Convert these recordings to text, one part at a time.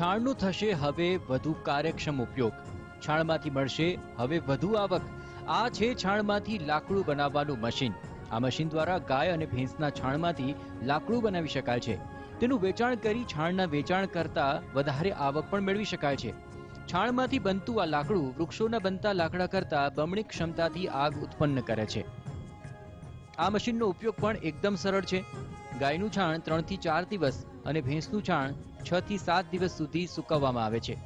છાણનું થશે હવે વધુ કાર્યક્ષમ ઉપયોગ. છાણમાંથી મળશે હવે વધુ આવક. આ છે છાણમાંથી લાકડું બનાવવાનું મશીન. આ મશીન દ્વારા ગાય અને ભેંસના છાણમાંથી લાકડું બનાવી શકાય છે. તેનું વેચાણ કરી છાણના વેચાણ કરતા વધારે આવક પણ મેળવી શકાય છે. છાણમાંથી બનતું આ લાકડું વૃક્ષોના બનતા લાકડા કરતા બમણી ક્ષમતાથી આગ ઉત્પન્ન કરે છે. આ મશીનનો ઉપયોગ પણ એકદમ સરળ છે. ગાયનું છાણ ત્રણથી ચાર દિવસ અને ભેંસનું છાણ છ થી સાત દિવસ સુધી સુકવવામાં આવે છે.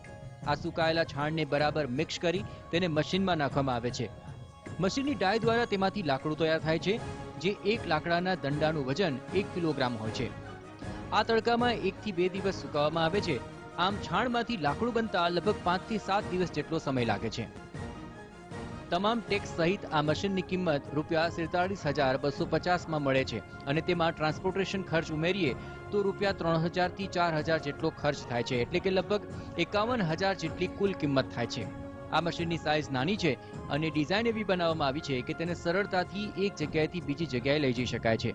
આ સુકાયેલા છાણને બરાબર મિક્સ કરી તેને મશીનમાં નાખવામાં આવે છે. મશીનની ડાય દ્વારા તેમાંથી લાકડું તૈયાર થાય છે, જે એક લાકડાના દંડાનું વજન એક કિલોગ્રામ હોય છે. આ તડકામાં એકથી બે દિવસ સુકાવવામાં આવે છે. આમ છાણમાંથી લાકડું બનતા લગભગ પાંચથી સાત દિવસ જેટલો સમય લાગે છે. તમામ ટેક્સ સહિત આ મશીનની કિંમત રૂપિયા સિડતાળીસ હજાર બસો પચાસમાં મળે છે અને તેમાં ટ્રાન્સપોર્ટેશન ખર્ચ ઉમેરીએ તો રૂપિયા ત્રણ હજારથી ચાર હજાર જેટલો ખર્ચ થાય છે એટલે કે લગભગ એકાવન હજાર જેટલી કુલ કિંમત થાય છે. આ મશીનની સાઇઝ નાની છે અને ડિઝાઇન એવી બનાવવામાં આવી છે કે તેને સરળતાથી એક જગ્યાએથી બીજી જગ્યાએ લઈ જઈ શકાય છે.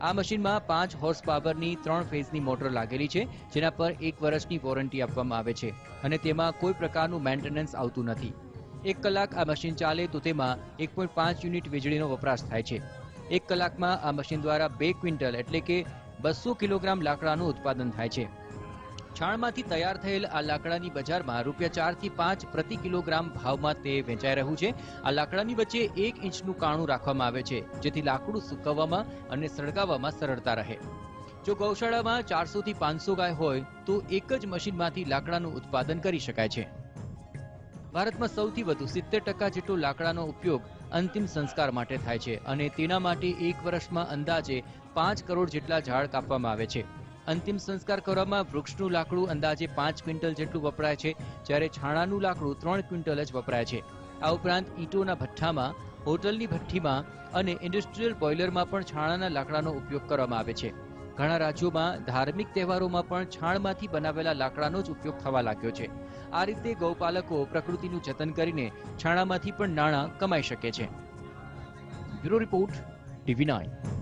આ મશીનમાં પાંચ હોર્સ પાવરની ત્રણ ફેઝની મોટર લાગેલી છે, જેના પર એક વર્ષની વોરંટી આપવામાં આવે છે અને તેમાં કોઈ પ્રકારનું મેન્ટેનન્સ આવતું નથી. એક કલાક આ મશીન ચાલે તો તેમાં એક પોઈન્ટ પાંચ યુનિટ વીજળીનો વપરાશ થાય છે. એક કલાકમાં આ મશીન દ્વારા બે ક્વિન્ટલ એટલે કે બસો કિલોગ્રામ લાકડાનું ઉત્પાદન થાય છે. છાણમાંથી તૈયાર થયેલ આ લાકડાની બજારમાં રૂપિયા ચારથી પાંચ પ્રતિ કિલોગ્રામ ભાવમાં તે વેચાઈ રહ્યું છે. આ લાકડાની વચ્ચે એક ઇંચનું કાણું રાખવામાં આવે છે, જેથી લાકડું સૂકવવામાં અને સળગાવવામાં સરળતા રહે. જો ગૌશાળામાં ચારસો થી પાંચસો ગાય હોય, તો એક જ મશીનમાંથી લાકડાનું ઉત્પાદન કરી શકાય છે. ભારતમાં સૌથી વધુ સિત્તેર ટકા જેટલો લાકડાનો ઉપયોગ અંતિમ સંસ્કાર માટે થાય છે અને તેના માટે એક વર્ષમાં અંદાજે પાંચ કરોડ જેટલા ઝાડ કાપવામાં આવે છે. અંતિમ સંસ્કાર કરવામાં વૃક્ષનું લાકડું અંદાજે પાંચ ક્વિન્ટલ જેટલું વપરાય છે, જ્યારે છાણાનું લાકડું ત્રણ ક્વિન્ટલ જ વપરાય છે. આ ઉપરાંત ઈંટોના ભઠ્ઠામાં, હોટલની ભઠ્ઠીમાં અને ઇન્ડસ્ટ્રીયલ બોઇલરમાં પણ છાણાના લાકડાનો ઉપયોગ કરવામાં આવે છે. ઘણા રાજ્યોમાં ધાર્મિક તહેવારોમાં પણ છાણમાંથી બનાવેલા લાકડાનો જ ઉપયોગ થવા લાગ્યો છે. આ રીતે ગૌપાલકો પ્રકૃતિનું જતન કરીને છાણામાંથી પણ નાણાં કમાઈ શકે છે. Bureau report, TV nine.